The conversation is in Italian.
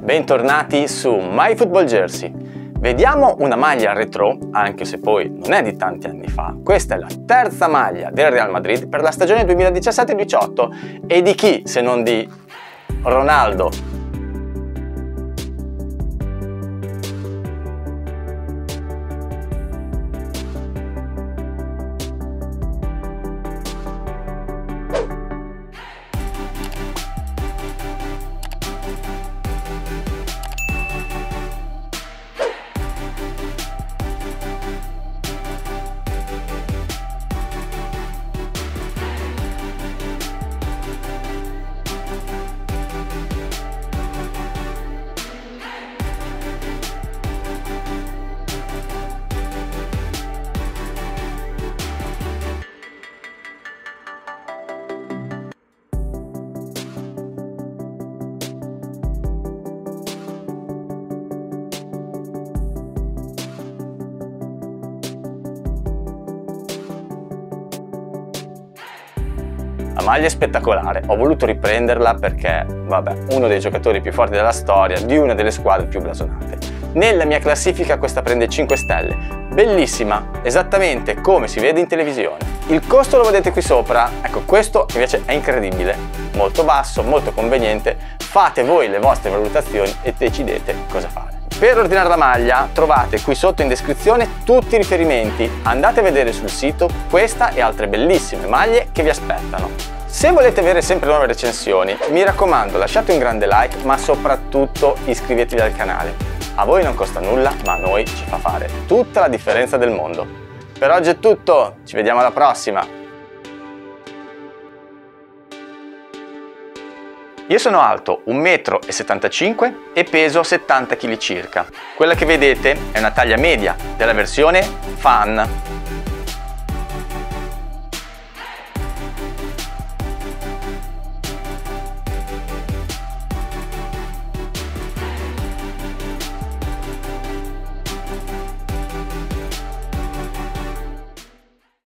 bentornati su My Football Jersey. Vediamo una maglia retro, anche se poi non è di tanti anni fa. Questa è la terza maglia del Real Madrid per la stagione 2017-18 e di chi se non di Ronaldo, La maglia è spettacolare, ho voluto riprenderla perché, vabbè, uno dei giocatori più forti della storia di una delle squadre più blasonate. Nella mia classifica questa prende 5 stelle, bellissima, esattamente come si vede in televisione. Il costo lo vedete qui sopra, ecco questo invece è incredibile, molto basso, molto conveniente, fate voi le vostre valutazioni e decidete cosa fare. Per ordinare la maglia trovate qui sotto in descrizione tutti i riferimenti, andate a vedere sul sito questa e altre bellissime maglie che vi aspettano. Se volete avere sempre nuove recensioni, mi raccomando lasciate un grande like ma soprattutto iscrivetevi al canale. A voi non costa nulla ma a noi ci fa fare tutta la differenza del mondo. Per oggi è tutto, ci vediamo alla prossima! Io sono alto 1,75 m e peso 70 kg circa. Quella che vedete è una taglia media della versione Fan